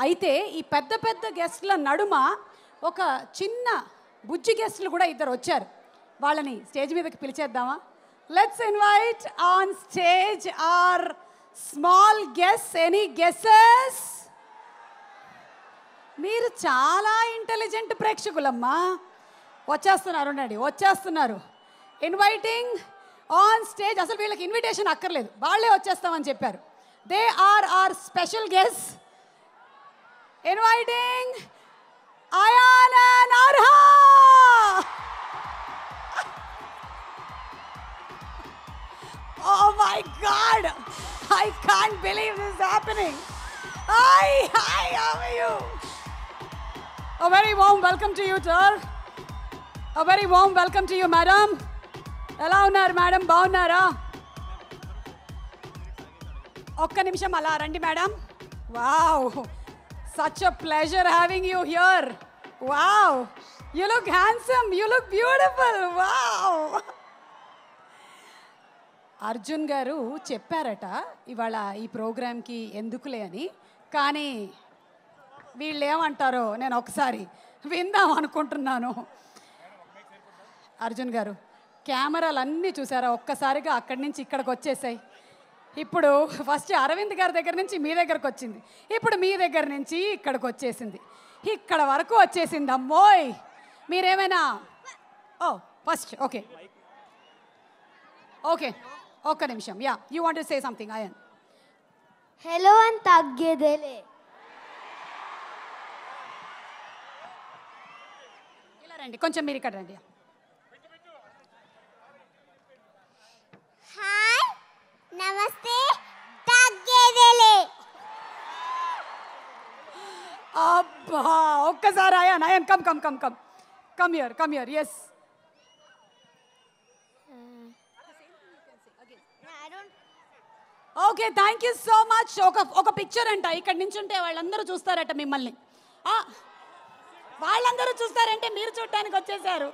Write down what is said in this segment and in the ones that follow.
అయితే ఈ పెద్ద పెద్ద గెస్ట్ల నడుమ ఒక చిన్న బుజ్జి గెస్ట్లు కూడా ఇద్దరు వచ్చారు. వాళ్ళని స్టేజ్ మీదకి పిలిచేద్దామా? Let's invite on stage are small guess any guesses మీరు చాలా ఇంటెలిజెంట్ ప్రేక్షకులమ్మా. వచ్చేస్తున్నారు ఉండండి. వచ్చేస్తున్నారు. ఇన్వైటింగ్ ఆన్ స్టేజ్ అసలు వీళ్ళకి ఇన్విటేషన్ అక్కర్లేదు. వాళ్ళే వచ్చేస్తామని చెప్పారు. They are are special guest Inviting Ayaan and Arha Oh my god! I can't believe this is happening. Hi, hi, how are you? A very warm welcome to you, sir. A very warm welcome to you, madam. ఎలా ఉన్నారు madam బాగున్నారా ఒక్క నిమిషం అలా రండి madam wow Such a pleasure having you here. Wow You look handsome. You look beautiful wow Arjun garu చెప్పారట ఇవాళ ఈ ప్రోగ్రామ్కి ఎందుకులే అని. కానీ వీళ్ళు ఏమంటారో నేను ఒకసారి విందాం అనుకుంటున్నాను. అర్జున్ గారు కెమెరాలు అన్నీ చూసారా? ఒక్కసారిగా అక్కడి నుంచి ఇక్కడికి వచ్చేసాయి. ఇప్పుడు ఫస్ట్ అరవింద్ గారి దగ్గర నుంచి మీ దగ్గరకు వచ్చింది. ఇప్పుడు మీ దగ్గర నుంచి ఇక్కడికి వచ్చేసింది. ఇక్కడ వరకు వచ్చేసింది అమ్మోయ్! మీరేమైనా? ఓ ఫస్ట్ ఓకే. ఓకే ఒక్క నిమిషం. Ya you want say something Ayan. Hello అని తగ్గేదేలే. ఇలా రండి కొంచెం మీరు ఇక్కడ రండి అబ్బా ఒక్కసారి Ayan Ayan come come come come. Come here come here yes okay thank you so much ఒక ఒక పిక్చర్ అంట ఇక్కడ నుంచి ఉంటే వాళ్ళందరూ చూస్తారట మిమ్మల్ని. వాళ్ళందరూ చూస్తారంటే మీరు చూడటానికి వచ్చేసారు.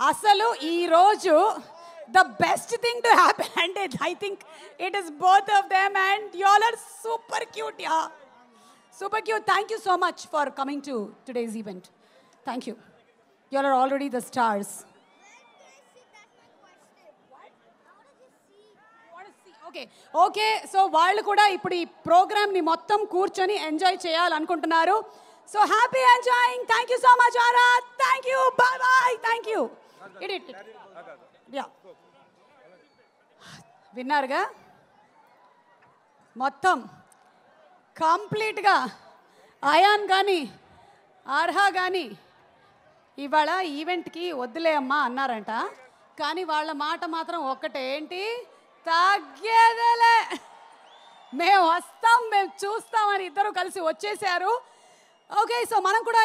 అసలు ఈరోజు the best thing to happy అంటే I think it is both of them and you all are super cute ya. Super cute. Thank you so much for coming to today's event thank you you are already the stars okay okay so వాళ్ళు కూడా ఇప్పుడు ఈ ప్రోగ్రామ్ని మొత్తం కూర్చొని enjoy చేయాలనుకుంటున్నారు. So happy enjoying thank you so much aura thank you bye bye thank you it it ya విన్నారుగా మొత్తం. కంప్లీట్గా అయాన్ కానీ ఆర్హా కానీ ఇవాళ ఈవెంట్కి వద్దులే అమ్మా అన్నారంట. కానీ వాళ్ళ మాట మాత్రం ఒక్కటే ఏంటి తగ్గేదలే. మేము వస్తాం మేము చూస్తామని ఇద్దరు కలిసి వచ్చేసారు. ఓకే సో మనం కూడా